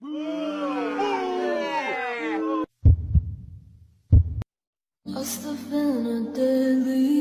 I still feel a daily